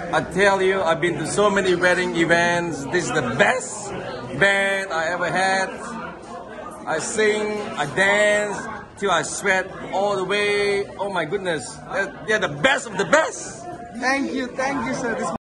I tell you, I've been to so many wedding events. This is the best band I ever had. I sing, I dance till I sweat all the way. Oh my goodness, they're, they're the best of the best. Thank you, thank you, sir. This